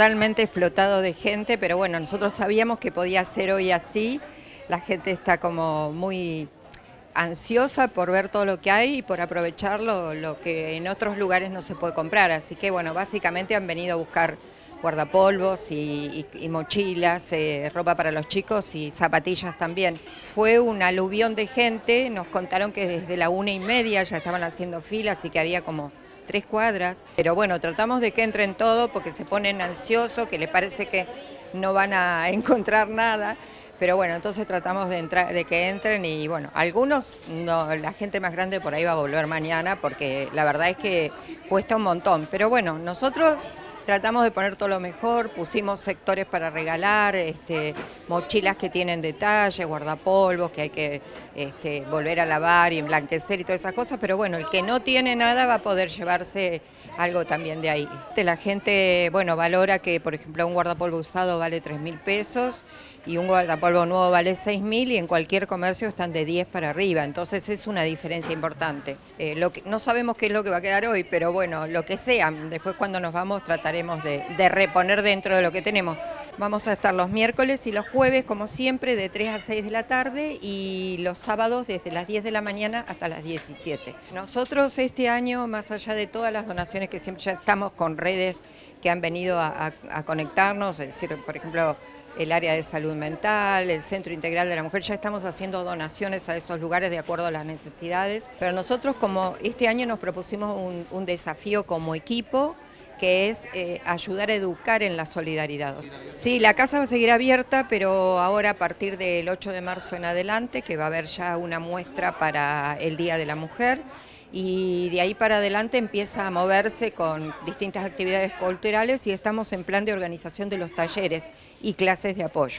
totalmente explotado de gente, pero bueno, nosotros sabíamos que podía ser hoy así. La gente está como muy ansiosa por ver todo lo que hay y por aprovechar lo, que en otros lugares no se puede comprar. Así que bueno, básicamente han venido a buscar guardapolvos y, mochilas, eh, ropa para los chicos y zapatillas también. Fue un aluvión de gente, nos contaron que desde la una y media ya estaban haciendo filas y que había como tres cuadras. Pero bueno, tratamos de que entren todos porque se ponen ansiosos, que les parece que no van a encontrar nada. Pero bueno, entonces tratamos de, entrar, de que entren y bueno, algunos, no, la gente más grande por ahí va a volver mañana porque la verdad es que cuesta un montón. Pero bueno, nosotros tratamos de poner todo lo mejor, pusimos sectores para regalar, este, mochilas que tienen detalles, guardapolvos que hay que este, volver a lavar y emblanquecer y todas esas cosas, pero bueno, el que no tiene nada va a poder llevarse algo también de ahí. La gente, bueno, valora que, por ejemplo, un guardapolvo usado vale 3 mil pesos y un guardapolvo nuevo vale 6 mil y en cualquier comercio están de 10 para arriba, entonces es una diferencia importante. Eh, no sabemos qué es lo que va a quedar hoy, pero bueno, lo que sea, después cuando nos vamos trataremos de, de reponer dentro de lo que tenemos. Vamos a estar los miércoles y los jueves, como siempre, de 3 a 6 de la tarde y los sábados desde las 10 de la mañana hasta las 17. Nosotros este año, más allá de todas las donaciones que siempre ya estamos con redes que han venido a, a conectarnos, es decir, por ejemplo, el área de salud mental, el Centro Integral de la Mujer, ya estamos haciendo donaciones a esos lugares de acuerdo a las necesidades, pero nosotros como este año nos propusimos un, desafío como equipo, que es eh, ayudar a educar en la solidaridad. Sí, la casa va a seguir abierta, pero ahora a partir del 8 de marzo en adelante, que va a haber ya una muestra para el Día de la Mujer, y de ahí para adelante empieza a moverse con distintas actividades culturales y estamos en plan de organización de los talleres y clases de apoyo.